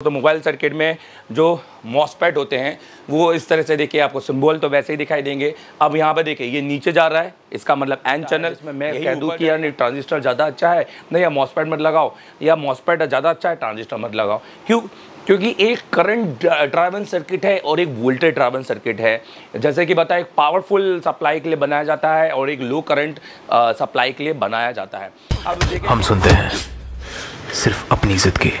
तो mobile circuit में जो मॉसपैट होते हैं वो इस तरह से देखिए आपको सिंबल तो वैसे ही दिखाई देंगे। अब यहाँ पे देखिए ये नीचे जा रहा है इसका मतलब एन चैनल इसमें मैं कह दूँ कि यार नहीं ट्रांजिस्टर ज़्यादा अच्छा है नहीं या मॉसपेट मत लगाओ या मॉसपेट ज़्यादा अच्छा है ट्रांजिस्टर मत लगाओ। क्यों? क्योंकि एक करंट ड्राइवन सर्किट है और एक वोल्टेज ड्राइवन सर्किट है। जैसे कि बताया एक पावरफुल सप्लाई के लिए बनाया जाता है और एक लो करंट सप्लाई के लिए बनाया जाता है। अब हम सुनते हैं सिर्फ़ अपनी जिद की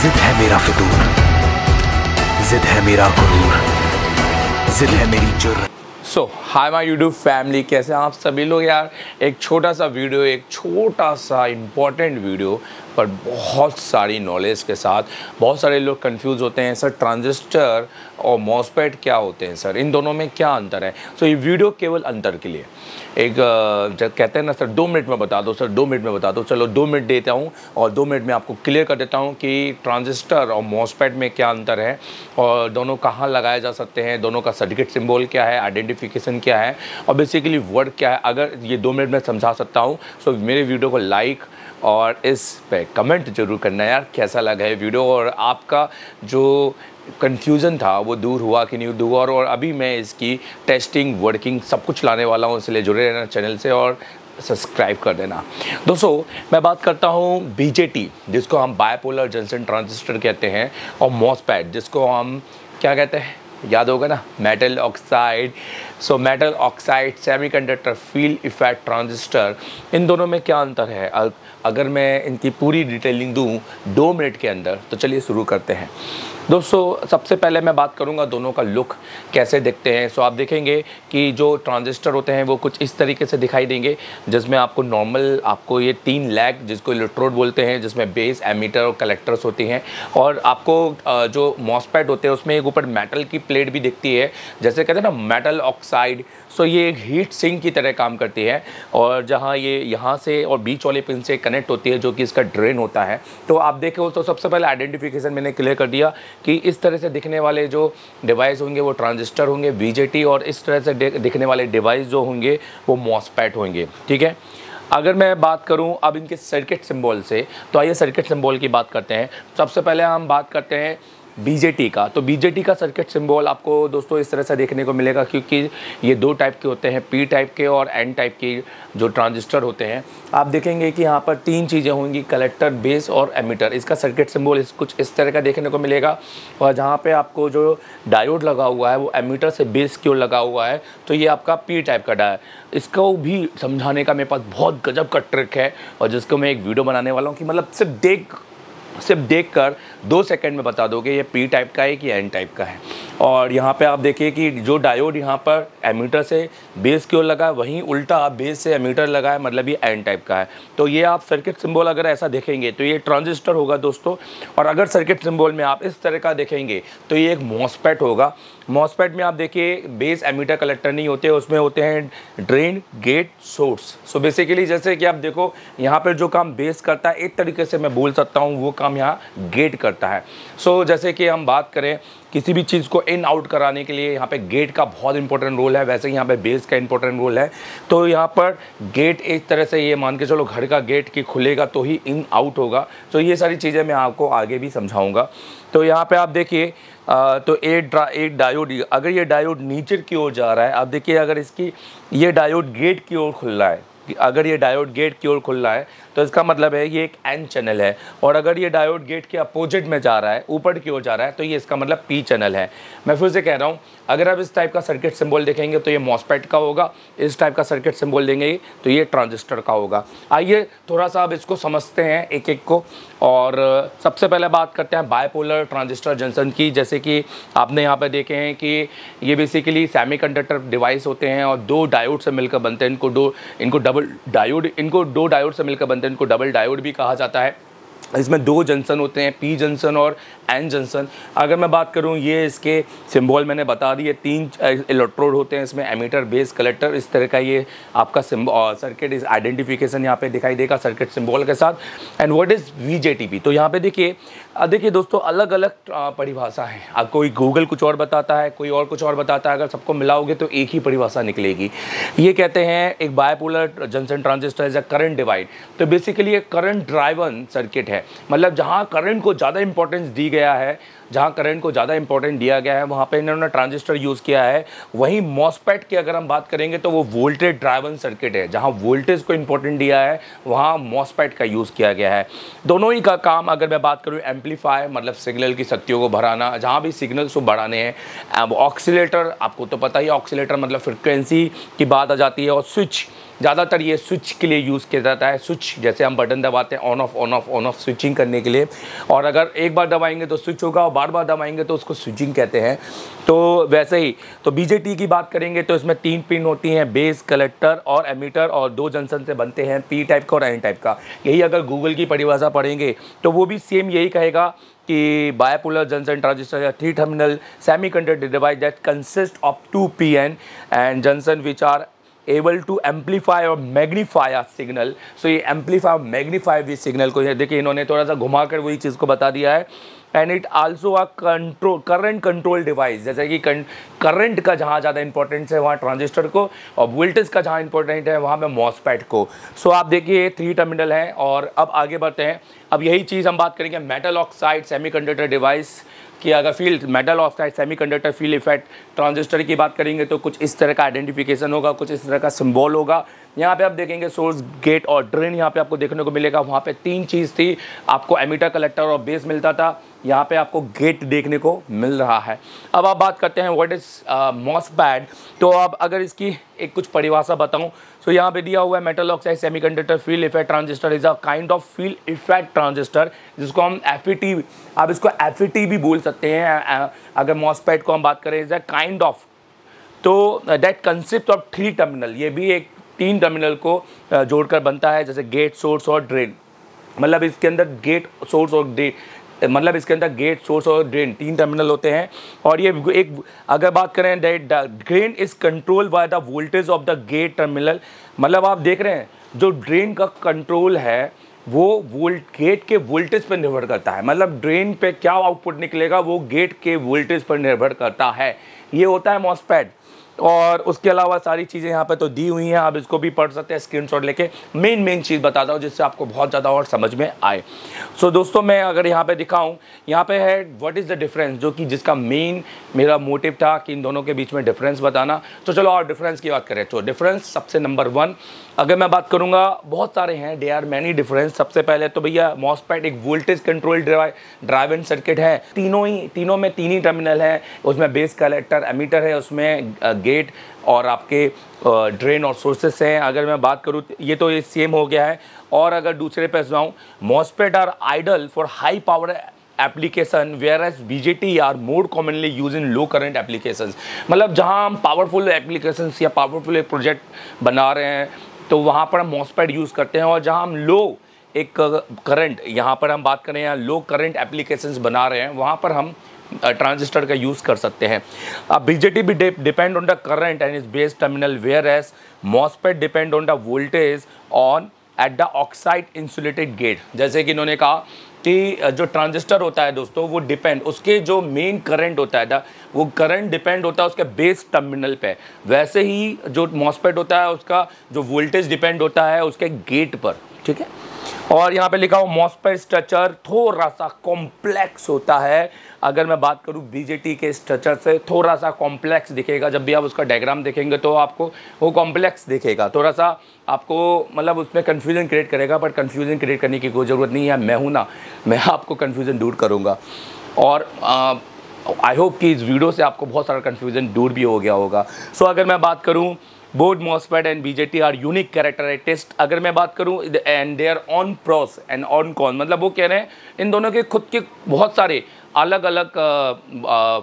जिद है मेरा फितूर जिद है मेरा गुरूर जिद है मेरी जुर्रत so hi my YouTube family कैसे आप सभी लोग यार? एक छोटा सा वीडियो एक छोटा सा इंपॉर्टेंट वीडियो पर बहुत सारी नॉलेज के साथ बहुत सारे लोग कंफ्यूज होते हैं। सर ट्रांजिस्टर और मॉसपेट क्या होते हैं? सर इन दोनों में क्या अंतर है? सो so, ये वीडियो केवल अंतर के लिए। एक जब कहते हैं ना सर दो मिनट में बता दो सर दो मिनट में बता दो। चलो दो मिनट देता हूँ और दो मिनट में आपको क्लियर कर देता हूँ कि ट्रांजिस्टर और मॉसपेट में क्या अंतर है और दोनों कहाँ लगाए जा सकते हैं दोनों का सर्टिफिकेट सिम्बॉल क्या है आइडेंटिफिकेशन क्या है और बेसिकली वर्ड क्या है? अगर ये दो मिनट में समझा सकता हूँ सो मेरे वीडियो को लाइक और इस पे कमेंट ज़रूर करना यार कैसा लगा है वीडियो और आपका जो कन्फ्यूज़न था वो दूर हुआ कि नहीं दूर और, और अभी मैं इसकी टेस्टिंग वर्किंग सब कुछ लाने वाला हूँ इसलिए जुड़े रहना चैनल से और सब्सक्राइब कर देना। दोस्तों मैं बात करता हूँ बीजेटी जिसको हम बायपोलर जंक्शन ट्रांजिस्टर कहते हैं और मॉसपैट जिसको हम क्या कहते हैं? याद होगा ना metal oxide so metal oxide semiconductor field effect transistor इन दोनों में क्या अंतर है? अगर मैं इनकी पूरी डिटेलिंग दूँ दो मिनट के अंदर तो चलिए शुरू करते हैं। दोस्तों, सबसे पहले मैं बात करूँगा दोनों का लुक कैसे दिखते हैं। सो आप देखेंगे कि जो ट्रांजिस्टर होते हैं, वो कुछ इस तरीके से दिखाई देंगे, जिसमें आपको नॉर्मल आपको ये तीन लैग जिसको इलेक्ट्रोड बोलते हैं, जिसमें बेस एमीटर और कलेक्टर्स होती हैं। और आपको जो मॉसपैट होते हैं, उसमें एक ऊपर मेटल की प्लेट भी दिखती है, जैसे कहते हैं ना मेटल ऑक्साइड सो ये एक हीट सिंक की तरह काम करती है। और जहाँ ये, यहाँ से और बीच वाले पिन से कनेक्ट होती है, जो कि इसका ड्रेन होता है। तो आप देखें तो सबसे पहले आइडेंटिफिकेशन मैंने क्लियर कर दिया। कि इस तरह से दिखने वाले जो डिवाइस होंगे, वो ट्रांजिस्टर होंगे बीजेटी और इस तरह से दिखने वाले डिवाइस जो होंगे, वो मॉसपैट होंगे, ठीक है? अगर मैं बात करूँ अब इनके सर्किट सिंबल से तो आइए सर्किट सिंबल की बात करते हैं। सबसे पहले हम बात करते हैं बीजेटी का। तो बीजेटी का सर्किट सिंबल आपको दोस्तों इस तरह से देखने को मिलेगा क्योंकि ये दो टाइप के होते हैं पी टाइप के और एन टाइप के जो ट्रांजिस्टर होते हैं। आप देखेंगे कि यहाँ पर तीन चीज़ें होंगी कलेक्टर बेस और एमीटर इसका सर्किट सिंबल इस कुछ इस तरह का देखने को मिलेगा। और जहाँ पर आपको जो डायोड लगा हुआ है, वो एमीटर से बेस की ओर लगा हुआ है तो ये आपका पी टाइप का डाय। इसको भी समझाने का मेरे पास बहुत गजब का ट्रिक है और जिसको मैं एक वीडियो बनाने वाला हूँ कि मतलब सिर्फ़ देख, सिर्फ़ देखकर दो सेकंड में बता दोगे, ये पी टाइप का है कि एन टाइप का है? और यहाँ पे आप देखिए कि जो डायोड यहाँ पर एमीटर से बेस की ओर लगा है वहीं उल्टा आप बेस से एमीटर लगा है मतलब ये एन टाइप का है। तो ये आप सर्किट सिंबल अगर ऐसा देखेंगे तो ये ट्रांजिस्टर होगा दोस्तों। और अगर सर्किट सिंबल में आप इस तरह का देखेंगे तो ये एक मॉसपेट होगा। मॉसपेट में आप देखिए बेस एमीटर कलेक्टर नहीं होते, उसमें होते हैं drain gate source so basically जैसे कि आप देखो, यहाँ पर जो काम बेस करता है, एक तरीके से मैं बोल सकता हूँ, वो काम यहाँ गेट करता है। सो so, जैसे कि हम बात करें किसी भी चीज़ को इन आउट कराने के लिए यहाँ पे गेट का बहुत इंपॉर्टेंट रोल है। वैसे ही यहाँ पे बेस का इंपॉर्टेंट रोल है। तो यहाँ पर गेट एक तरह से ये मान के चलो घर का गेट की खुलेगा तो ही इन आउट होगा। तो ये सारी चीज़ें मैं आपको आगे भी समझाऊँगा। तो यहाँ पर आप देखिए तो एक ड्रा एक डायोड अगर ये डायोड नीचे की ओर जा रहा है आप देखिए अगर इसकी ये डायोड गेट की ओर खुल रहा है अगर ये डायोड गेट की ओर खुल रहा है तो इसका मतलब है ये एक एन चैनल है। और अगर ये डायोड गेट के अपोजिट में जा रहा है, ऊपर की ओर जा रहा है तो ये इसका मतलब पी चैनल है। मैं फिर से कह रहा हूँ, अगर आप इस टाइप का सर्किट सिंबल देखेंगे तो ये मॉसपेट का होगा। इस टाइप का सर्किट सिंबल देंगे तो ये ट्रांजिस्टर का होगा। आइए थोड़ा सा आप इसको समझते हैं एक एक को। और सबसे पहले बात करते हैं बायपोलर ट्रांजिस्टर जंक्शन की। जैसे कि आपने यहाँ पर देखे हैं कि ये बेसिकली सेमीकंडक्टर डिवाइस होते हैं और दो डायोड से मिलकर बनते हैं। इनको दो, इनको डबल डायोड इनको दो डायोड से मिलकर बनते इनको डबल डायोड भी कहा जाता है। इसमें दो जंक्शन होते हैं, पी जंक्शन और एन जंक्शन। अगर मैं बात करूँ ये इसके सिंबल मैंने बता दिए, तीन इलेक्ट्रोड होते हैं इसमें, एमीटर, बेस, कलेक्टर, इस तरह का ये आपका सर्किट इस आइडेंटिफिकेशन यहाँ पे दिखाई देगा सर्किट सिंबल के साथ। एंड व्हाट इज़ वीजेटीपी तो यहाँ पे देखिए देखिए दोस्तों अलग अलग परिभाषा है। अब कोई गूगल कुछ और बताता है, कोई और कुछ और बताता है, अगर सबको मिलाओगे तो एक ही परिभाषा निकलेगी। ये कहते हैं एक bipolar junction transistor as a current divide तो बेसिकली ये करंट ड्राइवन सर्किट है। मतलब जहाँ करंट को ज़्यादा इंपॉर्टेंस दी गया है जहाँ करंट को ज़्यादा इंपॉर्टेंट दिया गया है, वहाँ पे इन्होंने ट्रांजिस्टर यूज़ किया है। वहीं मॉसपेट की अगर हम बात करेंगे तो वो वोल्टेज ड्राइवन सर्किट है, जहाँ वोल्टेज को इंपॉर्टेंट दिया है, वहाँ मॉसपेट का यूज़ किया गया है। दोनों ही का काम अगर मैं बात करूँ एम्पलीफाई मतलब सिग्नल की शक्तियों को भराना जहाँ भी सिग्नल्स को बढ़ाने हैं, अब ऑक्सीटर आपको तो पता ही ऑक्सीटर मतलब फ्रिक्वेंसी की बात आ जाती है, और स्विच ज़्यादातर ये स्विच के लिए यूज़ किया जाता है। स्विच जैसे हम बटन दबाते हैं on off on off on off switching करने के लिए। और अगर एक बार दबाएँगे तो स्विच होगा, और बार बार दबाएँगे तो उसको स्विचिंग कहते हैं। तो वैसे ही तो बीजेटी की बात करेंगे तो इसमें तीन पिन होती हैं बेस कलेक्टर और एमीटर और दो जंक्शन से बनते हैं पी टाइप का और एन टाइप का। यही अगर गूगल की परिभाषा पढ़ेंगे तो वो भी सेम यही कहेगा कि बायपोलर जंक्शन ट्रांजिस्टर या three terminal semiconductor device that consist of two P N and junction which are able to amplify और मैग्नीफाई आ सिग्नल सो ये एम्पलीफाई और मैग्नीफाई भी सिग्नल को देखिए, इन्होंने थोड़ा सा घुमा कर वही चीज़ को बता दिया है। And it also a control current control device जैसे कि करंट का जहाँ ज़्यादा इंपॉर्टेंस है वहाँ ट्रांजिस्टर को और वोल्टेज का जहाँ इंपॉर्टेंट है वहाँ पे मॉसपैट को। सो so, आप देखिए थ्री टर्मिनल है और अब आगे बढ़ते हैं। अब यही चीज़ हम बात करेंगे मेटल ऑक्साइड सेमीकंडक्टर डिवाइस कि अगर field metal oxide semiconductor field effect transistor की बात करेंगे तो कुछ इस तरह का आइडेंटिफिकेशन होगा कुछ इस तरह का सिंबल होगा। यहाँ पे आप देखेंगे सोर्स गेट और ड्रेन यहाँ पे आपको देखने को मिलेगा। वहाँ पे तीन चीज़ थी। आपको एमीटर कलेक्टर और बेस मिलता था। यहाँ पे आपको गेट देखने को मिल रहा है। अब आप बात करते हैं व्हाट इज़ मॉस पैड तो अब अगर इसकी एक कुछ परिभाषा बताऊँ तो यहाँ पे दिया हुआ है metal oxide semiconductor field effect transistor is a kind of field effect transistor जिसको हम एफ़ e आप इसको एफ़ e भी बोल सकते हैं। अगर मॉसपैड को हम बात करें इज़ अ काइंड ऑफ़ तो that concept of three terminal ये भी एक तीन टर्मिनल को जोड़कर बनता है, जैसे गेट सोर्स और ड्रेन मतलब इसके अंदर गेट सोर्स और ड्रेन मतलब इसके अंदर गेट सोर्स और ड्रेन तीन टर्मिनल होते हैं। और ये एक अगर बात करें drain is control by the voltage of the gate terminal मतलब आप देख रहे हैं, जो ड्रेन का कंट्रोल है, वो वोल्ट गेट के वोल्टेज पर निर्भर करता है। मतलब ड्रेन पे क्या आउटपुट निकलेगा, वो गेट के वोल्टेज पर निर्भर करता है। ये होता है मॉसपैड और उसके अलावा सारी चीज़ें यहाँ पे तो दी हुई हैं। आप इसको भी पढ़ सकते हैं स्क्रीनशॉट लेके। मेन मेन चीज़ बताता हूँ जिससे आपको बहुत ज़्यादा और समझ में आए। सो so, दोस्तों मैं अगर यहाँ पे दिखाऊँ यहाँ पे है व्हाट इज़ द डिफरेंस जो कि जिसका मेन मेरा मोटिव था कि इन दोनों के बीच में डिफरेंस बताना। तो चलो और डिफरेंस की बात करें। तो डिफरेंस सबसे नंबर वन अगर मैं बात करूँगा बहुत सारे हैं। डे आर मैनी डिफरेंस सबसे पहले तो भैया मॉसपैट एक voltage control drive and circuit है। तीनों ही तीनों में तीन ही टर्मिनल है। उसमें बेस कलेक्टर एमीटर है उसमें गेट और आपके ड्रेन और सोर्सेस हैं। अगर मैं बात करूँ, ये तो ये सेम हो गया है। और अगर दूसरे पे जाऊँ MOSFET are ideal for high power application where as B J T are more commonly use in low current application मतलब जहाँ हम पावरफुल एप्लीकेशन या पावरफुल एक प्रोजेक्ट बना रहे हैं तो वहाँ पर हम मॉसपेड यूज़ करते हैं। और जहाँ हम लो एक करंट यहाँ पर हम बात करें या लो करंट एप्लीकेशंस बना रहे हैं, वहाँ पर हम ट्रांजिस्टर का यूज़ कर सकते हैं। अब बीजेटी भी depend on the current and is base terminal where as MOSFET depend on the voltage on at the oxide insulated gate जैसे कि इन्होंने कहा कि जो ट्रांजिस्टर होता है दोस्तों, वो डिपेंड उसके जो मेन करंट होता है वो करंट डिपेंड होता है उसके बेस टर्मिनल पे। वैसे ही जो मॉसपेट होता है, उसका जो वोल्टेज डिपेंड होता है उसके गेट पर। ठीक है? और यहाँ पे लिखा हो मॉसपेट स्ट्रक्चर थोड़ा सा कॉम्प्लेक्स होता है। अगर मैं बात करूँ बीजेटी के स्ट्रक्चर से थोड़ा सा कॉम्प्लेक्स दिखेगा। जब भी आप उसका डायग्राम देखेंगे तो आपको वो कॉम्प्लेक्स दिखेगा। थोड़ा सा आपको मतलब उसमें कन्फ्यूज़न क्रिएट करेगा बट कन्फ्यूज़न क्रिएट करने की कोई ज़रूरत नहीं है। मैं हूँ ना मैं आपको कन्फ्यूज़न दूर करूँगा। और आई होप कि इस वीडियो से आपको बहुत सारा कन्फ्यूज़न दूर भी हो गया होगा। सो so, अगर मैं बात करूँ both MOSFET and BJT are unique character है टेस्ट अगर मैं बात करूँ and they are on pros and on con मतलब वो कह रहे हैं इन दोनों के खुद के बहुत सारे अलग अलग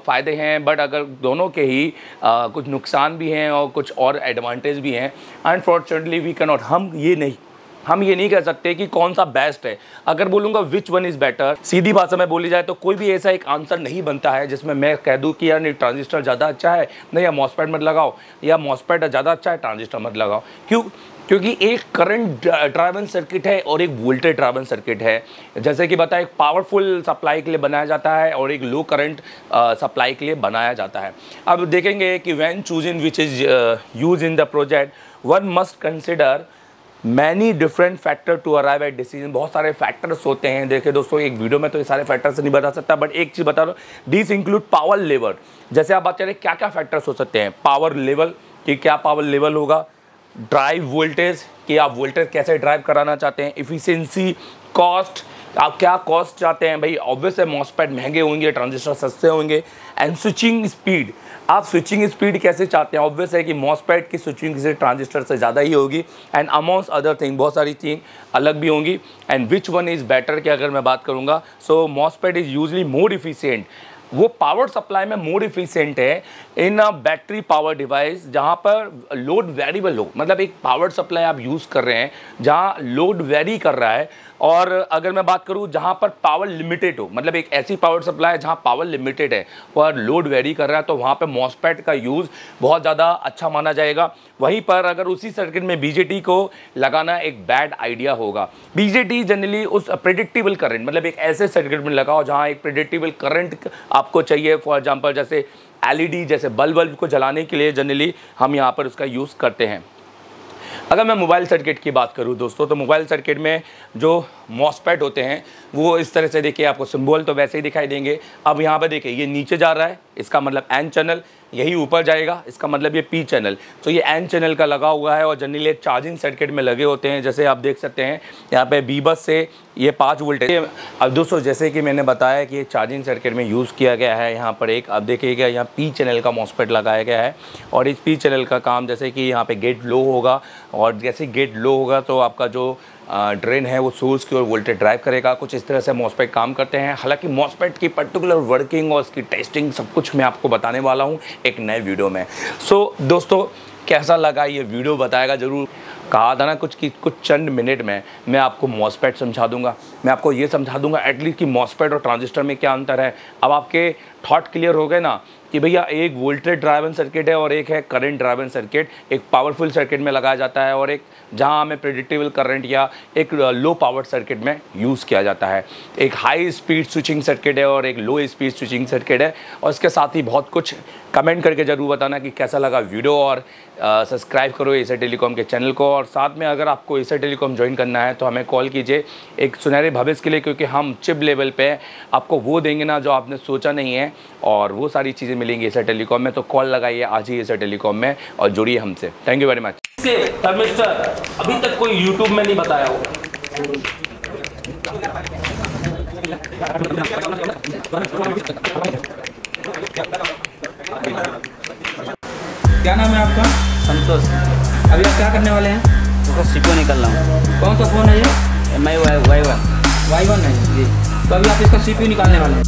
फ़ायदे हैं बट अगर दोनों के ही आ, कुछ नुकसान भी हैं और कुछ और एडवांटेज भी हैं अनफॉर्चुनेटली वी कैनॉट हम ये नहीं हम ये नहीं कह सकते कि कौन सा बेस्ट है। अगर बोलूँगा विच वन इज़ बेटर सीधी भाषा में बोली जाए तो कोई भी ऐसा एक आंसर नहीं बनता है जिसमें मैं कह दूँ कि यार नहीं ट्रांजिस्टर ज़्यादा अच्छा है, नहीं, या मॉसपेट मत लगाओ, या मॉसपेट ज़्यादा अच्छा है ट्रांजिस्टर मत लगाओ। क्यों? क्योंकि एक करंट ड्राइवन सर्किट है और एक वोल्टेज ड्राइवन सर्किट है। जैसे कि बताया एक पावरफुल सप्लाई के लिए बनाया जाता है और एक लो करंट सप्लाई के लिए बनाया जाता है। अब देखेंगे कि when choose in which is use in the project one must consider many different factor to arrive at decision बहुत सारे फैक्टर्स होते हैं। देखिए दोस्तों, एक वीडियो में तो ये सारे फैक्टर्स नहीं बता सकता बट एक चीज़ बता रहा दिस इंक्लूड पावर लेवल जैसे आप बात करें क्या क्या फैक्टर्स हो सकते हैं? पावर लेवल कि क्या पावर लेवल होगा? ड्राइव वोल्टेज कि आप वोल्टेज कैसे ड्राइव कराना चाहते हैं? इफ़िशियंसी कॉस्ट आप क्या कॉस्ट चाहते हैं? भाई ऑब्वियस है मॉसपेट महँगे होंगे ट्रांजिस्टर सस्ते होंगे एंड स्विचिंग स्पीड आप स्विचिंग स्पीड कैसे चाहते हैं? ऑब्वियस है कि मॉसपैड की स्विचिंग किसी ट्रांजिस्टर से ज़्यादा ही होगी एंड अमाउंट्स अदर थिंग बहुत सारी चीज़ अलग भी होंगी and which one is better की अगर मैं बात करूँगा so MOSFET is usually more efficient वो पावर सप्लाई में मोर इफिशियंट है in a battery power device जहाँ पर लोड वेरिएबल हो। मतलब एक पावर सप्लाई आप यूज़ कर रहे हैं, जहाँ लोड वेरी कर रहा है और अगर मैं बात करूँ जहाँ पर पावर लिमिटेड हो मतलब एक ऐसी पावर सप्लाई जहाँ पावर लिमिटेड है और लोड वेरी कर रहा है तो वहाँ पर मॉसपैट का यूज़ बहुत ज़्यादा अच्छा माना जाएगा। वहीं पर अगर उसी सर्किट में बीजेटी को लगाना एक बैड आइडिया होगा। बीजेटी जनरली उस प्रिडिक्टेबल करंट मतलब एक ऐसे सर्किट में लगाओ जहाँ एक प्रिडिक्टेबल करंट आपको चाहिए। फॉर एग्ज़ाम्पल जैसे एलईडी जैसे बल्ब बल्ब को जलाने के लिए जनरली हम यहाँ पर उसका यूज़ करते हैं। अगर मैं मोबाइल सर्किट की बात करूँ दोस्तों तो मोबाइल सर्किट में जो मॉसपैट होते हैं, वो इस तरह से देखिए, आपको सिंबल तो वैसे ही दिखाई देंगे। अब यहाँ पर देखिए, ये नीचे जा रहा है, इसका मतलब एन चैनल यही ऊपर जाएगा, इसका मतलब ये पी चैनल तो ये एन चैनल का लगा हुआ है और जनरली एक चार्जिंग सर्किट में लगे होते हैं, जैसे आप देख सकते हैं, यहाँ पे बी बस से ये पाँच वोल्ट अब दोस्तों, जैसे कि मैंने बताया कि ये चार्जिंग सर्किट में यूज़ किया गया है यहाँ पर एक, अब देखिएगा, यहाँ पी चैनल का मॉसपेट लगाया गया है और इस पी चैनल का काम जैसे कि यहाँ पर गेट लो होगा और जैसे गेट लो होगा तो आपका जो ड्रेन है वो सोर्स की ओर वोल्टेज ड्राइव करेगा। कुछ इस तरह से मॉसपेट काम करते हैं। हालाँकि मॉसपेट की पर्टिकुलर वर्किंग और उसकी टेस्टिंग सब कुछ मैं आपको बताने वाला हूँ एक नए वीडियो में। सो so, दोस्तों कैसा लगा ये वीडियो बताएगा ज़रूर। कहा था ना कुछ की कुछ चंद मिनट में मैं आपको मॉसपेट समझा दूँगा। मैं आपको ये समझा दूँगा एटलीस्ट कि मॉसपेट और ट्रांजिस्टर में क्या अंतर है। अब आपके थॉट क्लियर हो गए ना कि भैया एक वोल्टेज ड्राइवन सर्किट है और एक है करंट ड्राइवन सर्किट एक पावरफुल सर्किट में लगाया जाता है और एक जहाँ हमें प्रिडिक्टेबल करंट या एक लो पावर सर्किट में यूज़ किया जाता है। एक हाई स्पीड स्विचिंग सर्किट है और एक लो स्पीड स्विचिंग सर्किट है और इसके साथ ही बहुत कुछ कमेंट करके ज़रूर बताना कि कैसा लगा वीडियो और सब्सक्राइब करो एसर टेलीकॉम के चैनल को और साथ में अगर आपको एसर टेलीकॉम ज्वाइन करना है तो हमें कॉल कीजिए एक सुनहरे भविष्य के लिए क्योंकि हम चिप लेवल पे आपको वो देंगे ना जो आपने सोचा नहीं है और वो सारी चीज़ें मिलेंगी एसर टेलीकॉम में तो कॉल लगाइए आज ही एसर टेलीकॉम में और जुड़िए हमसे। थैंक यू वेरी मच अभी तक कोई यूट्यूब में नहीं बताया होगा। क्या नाम है आपका? संतोष। अभी आप क्या करने वाले हैं? उसका सीपो निकल रहा हूँ। कौन सा फ़ोन है ये? M I Y Y one Y one है। जी। तो अभी आप इसका सीपीयू निकालने वाले हैं।